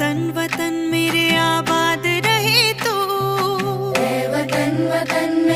वतन वतन मेरे आबाद रहे तो। वतन वतन